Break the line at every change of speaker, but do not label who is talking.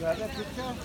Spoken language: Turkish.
Nerede tutacağım?